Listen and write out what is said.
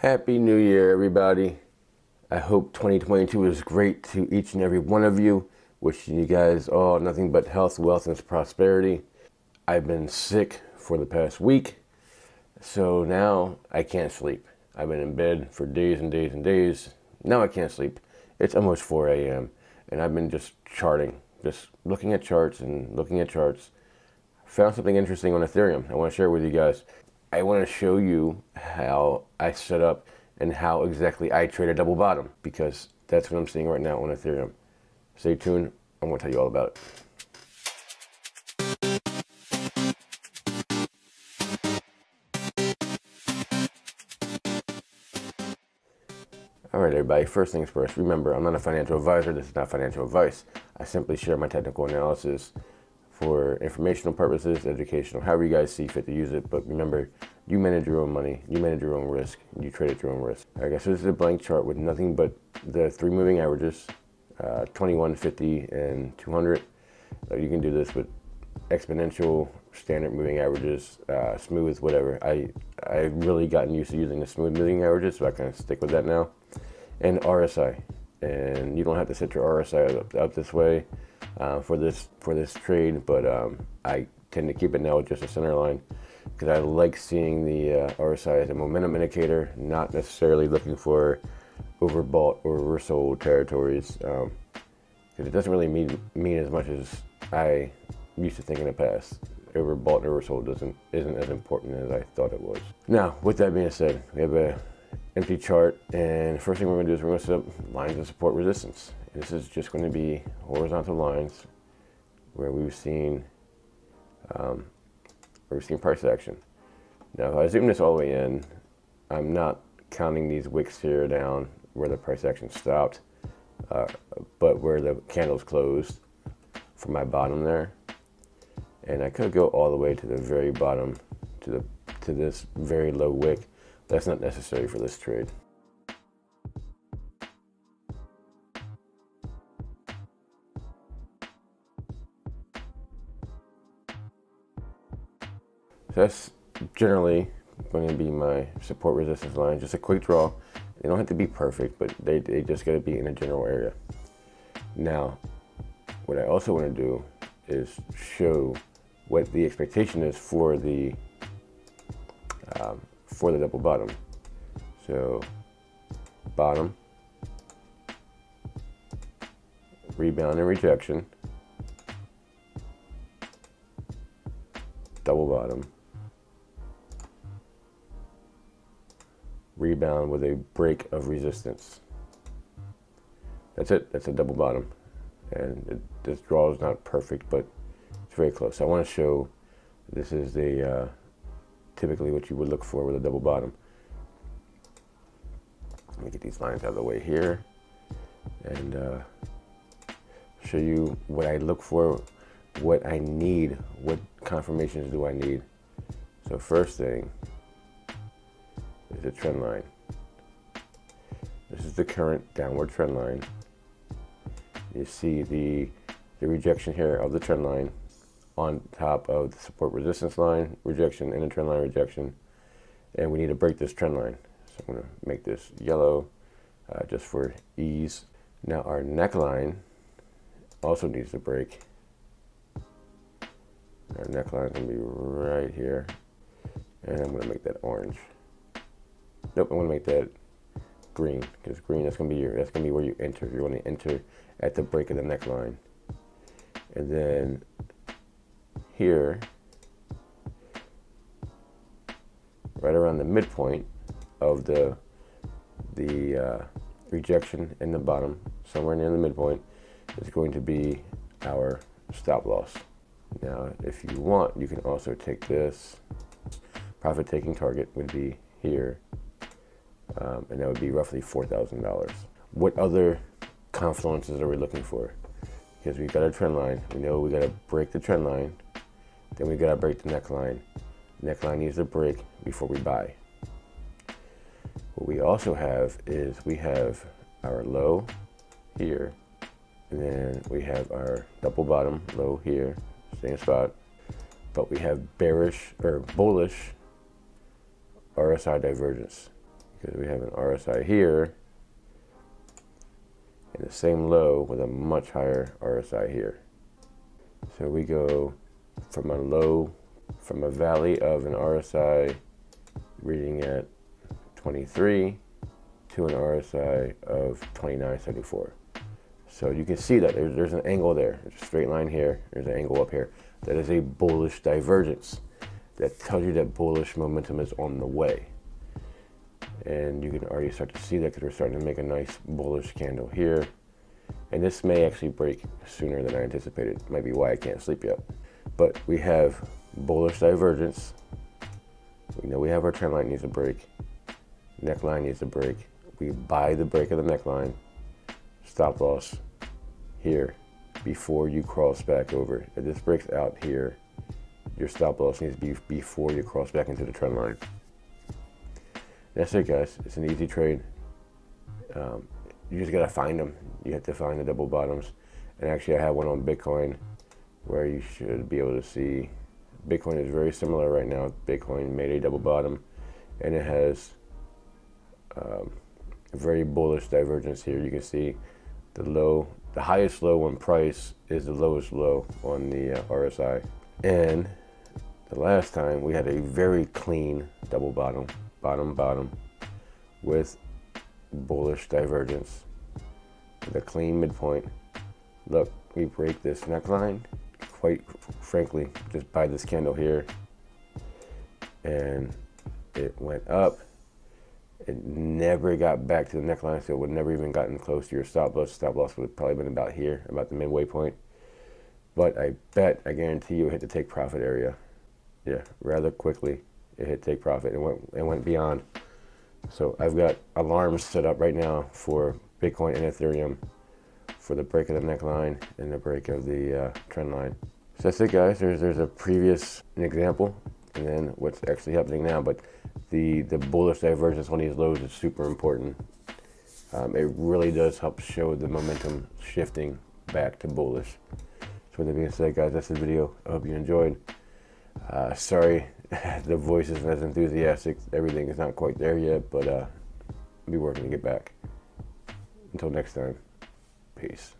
Happy New Year, everybody. I hope 2022 is great to each and every one of you. Wishing you guys all nothing but health, wealth, and prosperity. I've been sick for the past week, so now I can't sleep. I've been in bed for days and days and days. Now I can't sleep. It's almost 4 a.m., and I've been just charting, just looking at charts and looking at charts. Found something interesting on Ethereum. I want to share with you guys. I want to show you how I set up and how exactly I trade a double bottom because that's what I'm seeing right now on Ethereum. Stay tuned. I'm going to tell you all about it. All right, everybody, first things first. Remember, I'm not a financial advisor. This is not financial advice. I simply share my technical analysis for informational purposes, educational, however you guys see fit to use it. But remember, you manage your own money, you manage your own risk, you trade at your own risk. I so this is a blank chart with nothing but the three moving averages, uh, 21, 50, and 200. Uh, you can do this with exponential, standard moving averages, uh, smooth, whatever. I I've really gotten used to using the smooth moving averages, so I kind of stick with that now. And RSI, and you don't have to set your RSI up, up this way uh, for this for this trade, but um, I tend to keep it now with just a center line because I like seeing the uh, RSI as a momentum indicator, not necessarily looking for overbought or oversold territories. Because um, it doesn't really mean mean as much as I used to think in the past. Overbought and oversold doesn't isn't as important as I thought it was. Now, with that being said, we have a empty chart, and first thing we're going to do is we're going to set up lines of support resistance. This is just going to be horizontal lines where we've seen um, where we've seen price action. Now, if I zoom this all the way in, I'm not counting these wicks here down where the price action stopped, uh, but where the candles closed from my bottom there. And I could go all the way to the very bottom, to the to this very low wick. That's not necessary for this trade. That's generally going to be my support resistance line. Just a quick draw. They don't have to be perfect, but they, they just got to be in a general area. Now, what I also want to do is show what the expectation is for the um, for the double bottom. So bottom, rebound and rejection, double bottom, rebound with a break of resistance. That's it. That's a double bottom. And it, this draw is not perfect, but it's very close. I want to show this is the uh, typically what you would look for with a double bottom. Let me get these lines out of the way here and uh, show you what I look for, what I need, what confirmations do I need. So first thing, a trend line. This is the current downward trend line. You see the, the rejection here of the trend line on top of the support resistance line rejection and the trend line rejection. And we need to break this trend line. So I'm going to make this yellow uh, just for ease. Now our neckline also needs to break. Our neckline is to be right here. And I'm going to make that orange. Nope, I want to make that green because green that's gonna be your that's gonna be where you enter. You're gonna enter at the break of the neckline, and then here, right around the midpoint of the the uh, rejection in the bottom, somewhere near the midpoint, is going to be our stop loss. Now, if you want, you can also take this. Profit taking target would be here um, and that would be roughly $4,000. What other confluences are we looking for? Because we've got a trend line. We know we got to break the trend line. Then we got to break the neckline. Neckline needs to break before we buy. What we also have is we have our low here, and then we have our double bottom low here, same spot. But we have bearish or bullish RSI divergence because we have an RSI here and the same low with a much higher RSI here. So we go from a low, from a valley of an RSI reading at 23 to an RSI of 29.74. So you can see that there's, there's an angle there. There's a straight line here. There's an angle up here. That is a bullish divergence. That tells you that bullish momentum is on the way. And you can already start to see that because we're starting to make a nice bullish candle here. And this may actually break sooner than I anticipated. Might be why I can't sleep yet. But we have bullish divergence. We know we have our trend line needs to break. Neckline needs to break. We buy the break of the neckline. Stop loss here before you cross back over. If this breaks out here, your stop loss needs to be before you cross back into the trend line. That's it, guys. It's an easy trade. Um, you just gotta find them. You have to find the double bottoms. And actually, I have one on Bitcoin where you should be able to see. Bitcoin is very similar right now. Bitcoin made a double bottom, and it has um, very bullish divergence here. You can see the low, the highest low on price is the lowest low on the uh, RSI. And the last time we had a very clean double bottom, bottom, bottom, with bullish divergence, with a clean midpoint. Look, we break this neckline, quite frankly, just by this candle here, and it went up it never got back to the neckline, so it would never even gotten close to your stop loss. Stop loss would have probably been about here, about the midway point. But I bet, I guarantee you, it hit the take profit area. Yeah, rather quickly. It hit take profit and went and went beyond. So I've got alarms set up right now for Bitcoin and Ethereum for the break of the neckline and the break of the uh, trend line. So that's it, guys. There's there's a previous an example, and then what's actually happening now. But the, the bullish divergence on these lows is super important. Um, it really does help show the momentum shifting back to bullish. So with that being said, guys, that's the video. I hope you enjoyed. Uh, sorry, the voice isn't as enthusiastic. Everything is not quite there yet, but uh, be working to get back. Until next time, peace.